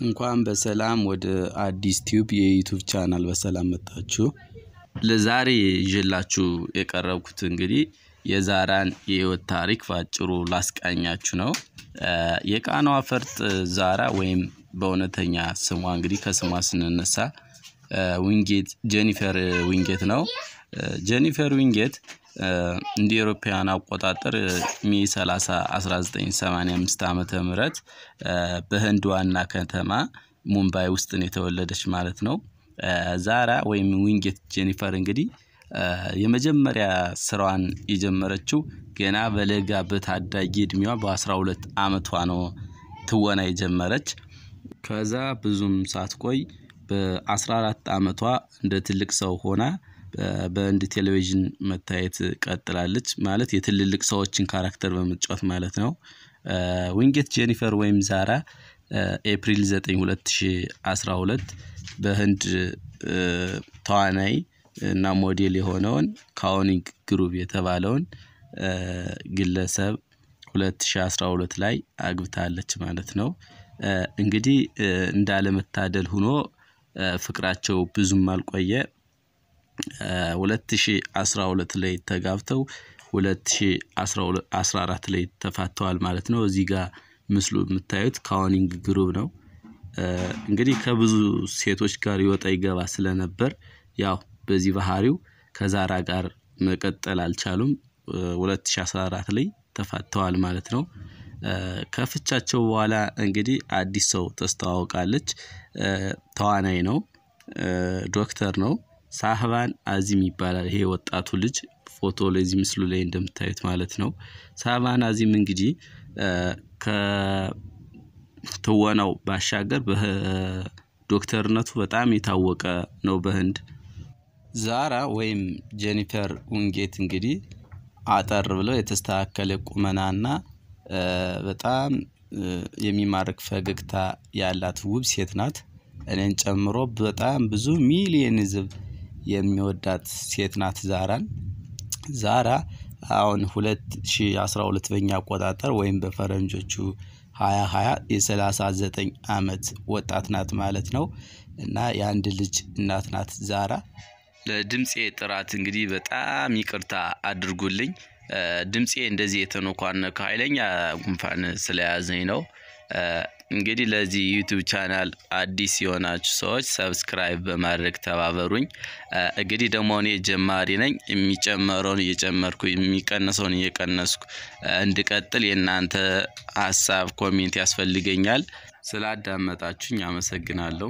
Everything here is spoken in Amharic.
እንኳን በሰላም ወደ አዲስ ቲዩብ የዩቲዩብ ቻናል በሰላም መጣችሁ። ለዛሬ ይዤላችሁ የቀረብኩት እንግዲህ የዛራን የህይወት ታሪክ በአጭሩ ላስቃኛችሁ ነው። የቃናዋ ፈርጥ ዛራ ወይም በእውነተኛ ስሟ እንግዲህ ከስሟ ስንነሳ ዊንጌት ጄኒፈር ዊንጌት ነው። ጄኒፈር ዊንጌት እንደ አውሮፓውያን አቆጣጠር May 30 1985 ዓመተ ምህረት በህንድ ዋና ከተማ ሙምባይ ውስጥ ነው የተወለደች ማለት ነው። ዛራ ወይም ዊንጌት ጄኒፈር እንግዲህ የመጀመሪያ ስራዋን የጀመረችው ገና በለጋ በታዳጊ እድሜዋ በአስራ ሁለት አመቷ ነው ትወና የጀመረች። ከዛ ብዙም ሳትቆይ በአስራ አራት አመቷ እንደ ትልቅ ሰው ሆና በህንድ ቴሌቪዥን መታየት ቀጥላለች ማለት የትልልቅ ሰዎችን character በመጫወት ማለት ነው። ዊንጌት ጄኒፈር ወይም ዛራ ኤፕሪል 9 2012 በህንድ ተዋናይ እና ሞዴል የሆነውን ካራን ሲንግ ግሮቨር የተባለውን ግለሰብ 2012 ላይ አግብታለች ማለት ነው። እንግዲህ እንዳለመታደል ሆኖ ፍቅራቸው ብዙም አልቆየ። ሁለት ሺህ አስራ ሁለት ላይ ተጋብተው ሁለት ሺህ አስራ አራት ላይ ተፋተዋል ማለት ነው። እዚህ ጋር ምስሉ የምታዩት ካኦኒንግ ግሩብ ነው። እንግዲህ ከብዙ ሴቶች ጋር ይወጣ ይገባ ስለነበር ያው በዚህ ባህሪው ከዛራ ጋር መቀጠል አልቻሉም። ሁለት ሺህ አስራ አራት ላይ ተፋተዋል ማለት ነው። ከፍቻቸው በኋላ እንግዲህ አዲስ ሰው ታስተዋውቃለች። ተዋናይ ነው። ዶክተር ነው ሳህባን አዚም ይባላል ይሄ ወጣቱ ልጅ ፎቶ እዚህ ምስሉ ላይ እንደምታዩት ማለት ነው። ሳህባን አዚም እንግዲህ ከትወናው ባሻገር በዶክተርነቱ በጣም የታወቀ ነው በህንድ። ዛራ ወይም ጄኒፈር ዊንጌት እንግዲህ አጠር ብለው የተስተካከለ ቁመናና በጣም የሚማርክ ፈገግታ ያላት ውብ ሴት ናት። እኔን ጨምሮ በጣም ብዙ ሚሊየን ህዝብ የሚወዳት ሴት ናት ዛራን። ዛራ አሁን ሁለት ሺህ አቆጣጠር ወይም በፈረንጆቹ ሃያ ሃያ የሰላሳ ዘጠኝ አመት ወጣት ናት ማለት ነው። እና የአንድ ልጅ እናት ናት ዛራ። ለድምፄ ጥራት እንግዲህ በጣም ይቅርታ አድርጉልኝ። ድምፄ እንደዚህ የተነኳነከ ሀይለኛ ጉንፋን ስለያዘኝ ነው። እንግዲህ ለዚህ ዩቲዩብ ቻናል አዲስ የሆናችሁ ሰዎች subscribe በማድረግ ተባበሩኝ። እንግዲህ ደግሞ እኔ ጀማሪ ነኝ የሚጨመረውን እየጨመርኩ የሚቀነሰውን እየቀነስኩ እንድቀጥል የእናንተ ሀሳብ comment ያስፈልገኛል። ስላዳመጣችሁኝ አመሰግናለሁ